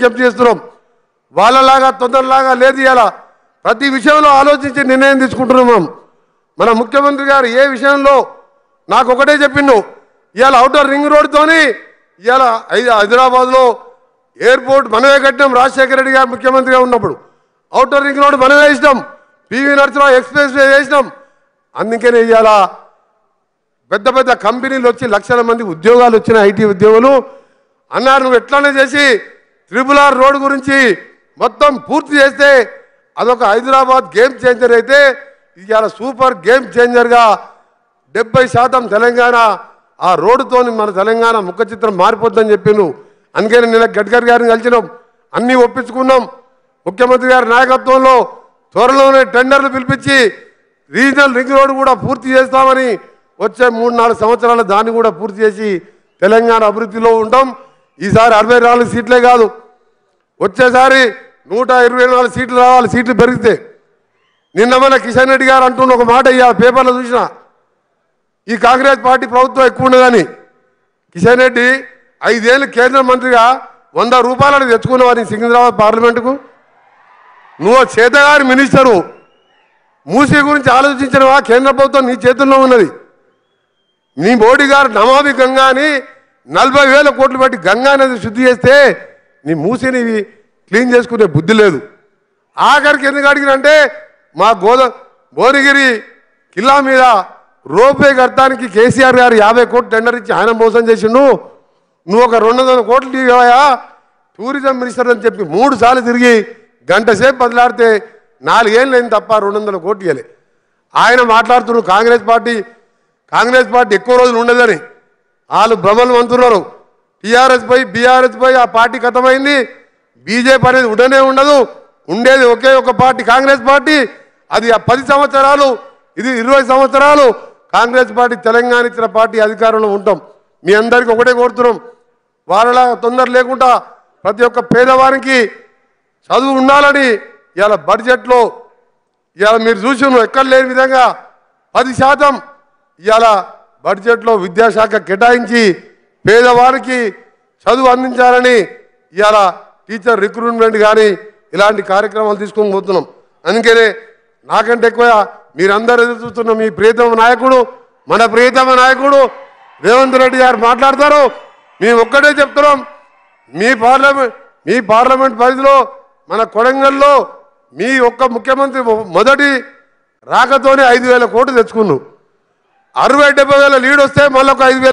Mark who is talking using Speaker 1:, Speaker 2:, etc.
Speaker 1: విజ్ఞప్తి చేస్తున్నాం. వాళ్ళలాగా తొందరలాగా లేదు ఇలా ప్రతి విషయంలో ఆలోచించి నిర్ణయం తీసుకుంటున్నాం మన. ముఖ్యమంత్రి గారు ఏ విషయంలో నాకు ఒకటే చెప్పిండు. ఇవాళ అవుటర్ రింగ్ రోడ్తోని ఇవాళ హైదరాబాద్లో ఎయిర్పోర్ట్ మనమే కట్టినాం రాజశేఖర రెడ్డి గారు ముఖ్యమంత్రిగా ఉన్నప్పుడు. అవుటర్ రింగ్ రోడ్ మనమే వేసినాం. పివి నరసింహరావు ఎక్స్ప్రెస్ వే వేసినాం. అందుకనే ఇవాళ పెద్ద పెద్ద కంపెనీలు వచ్చి లక్షల మంది ఉద్యోగాలు వచ్చిన ఐటీ ఉద్యోగులు. అన్నారు నువ్వు ఎట్లానే చేసి త్రిపుల్ ఆర్ రోడ్ గురించి మొత్తం పూర్తి చేస్తే అదొక హైదరాబాద్ గేమ్ చేంజర్ అయితే ఇవాళ సూపర్ గేమ్ చేంజర్గా డెబ్బై శాతం తెలంగాణ ఆ రోడ్డుతోని మన తెలంగాణ ముఖ చిత్రం మారిపోద్దని చెప్పిండు అందుకని నిన్న గడ్కరీ గారిని కలిసినాం. అన్నీ ఒప్పించుకున్నాం. ముఖ్యమంత్రి గారి నాయకత్వంలో త్వరలోనే టెండర్లు పిలిపించి రీజనల్ రింగ్ రోడ్ కూడా పూర్తి చేస్తామని వచ్చే మూడు నాలుగు సంవత్సరాలు దాన్ని కూడా పూర్తి చేసి తెలంగాణ అభివృద్ధిలో ఉంటాం. ఈసారి అరవై నాలుగు సీట్లే కాదు. వచ్చేసారి నూట ఇరవై నాలుగు సీట్లు రావాలి సీట్లు పెరిగితే. నిన్న మన కిషన్ రెడ్డి గారు అంటున్న ఒక మాట ఇవాళ పేపర్లో చూసిన. ఈ కాంగ్రెస్ పార్టీ ప్రభుత్వం ఎక్కువ ఉండదని కిషన్ రెడ్డి ఐదేళ్ళు కేంద్ర మంత్రిగా వంద రూపాయలను తెచ్చుకున్నావా సికింద్రాబాద్ పార్లమెంటుకు. నువ్వు చేతగారి మినిస్టరు. మూసీ గురించి ఆలోచించినవా? కేంద్ర ప్రభుత్వం నీ చేతుల్లో ఉన్నది. నీ మోడీ గారు నమామి గంగా అని నలభై వేల కోట్లు పెట్టి గంగా నది శుద్ధి చేస్తే నీ మూసిని క్లీన్ చేసుకునే బుద్ధి లేదు. ఆఖరికి ఎందుకు అడిగినంటే మా గోద భువనగిరి కిల్లా మీద రోపే కడతానికి కేసీఆర్ గారు యాభై కోట్లు టెండర్ ఇచ్చి ఆయన మోసం చేసిండు. నువ్వు ఒక రెండు వందల కోట్లు ఇవ్వయా టూరిజం మినిస్టర్ అని చెప్పి మూడు సార్లు తిరిగి గంట సేపు బదిలాడితే నాలుగేళ్ళు అయింది తప్ప రెండు వందల కోట్లు ఇవ్వలే ఆయన మాట్లాడుతున్నాడు కాంగ్రెస్ పార్టీ. కాంగ్రెస్ పార్టీ ఎక్కువ రోజులు ఉండదని. వాళ్ళు భ్రమలు అంటున్నారు టీఆర్ఎస్ పోయి బీఆర్ఎస్ పోయి ఆ పార్టీ ఖతమైంది బీజేపీ అనేది ఉండనే ఉండదు. ఉండేది ఒకే ఒక పార్టీ కాంగ్రెస్ పార్టీ. అది ఆ పది సంవత్సరాలు ఇది ఇరవై సంవత్సరాలు. కాంగ్రెస్ పార్టీ తెలంగాణ ఇచ్చిన పార్టీ అధికారంలో ఉంటాం. మీ అందరికీ ఒకటే కోరుతున్నాం. వాళ్ళ తొందర లేకుండా ప్రతి ఒక్క పేదవారికి చదువు ఉండాలని ఇవాళ బడ్జెట్లో ఇవాళ మీరు చూసి ఎక్కడ లేని విధంగా పది శాతం ఇవాళ బడ్జెట్లో విద్యాశాఖ కేటాయించి పేదవారికి చదువు అందించాలని ఇవాళ టీచర్ రిక్రూట్మెంట్ కానీ ఇలాంటి కార్యక్రమాలు తీసుకొని పోతున్నాం. అందుకనే నాకంటే ఎక్కువ మీరందరూ ఎదురు చూస్తున్న మీ ప్రియతమ నాయకుడు మన ప్రియతమ నాయకుడు రేవంత్ రెడ్డి గారు మాట్లాడతారు. మేము ఒక్కటే చెప్తున్నాం మీ పార్లమెంట్ మీ పార్లమెంట్ పరిధిలో మన కొడంగల్లో మీ ఒక్క ముఖ్యమంత్రి మొదటి రాకతోనే ఐదు వేల కోట్లు తెచ్చుకున్నాం. అరవై డెబ్బై వేల లీడ్ వస్తే మళ్ళీ ఒక ఐదు వేల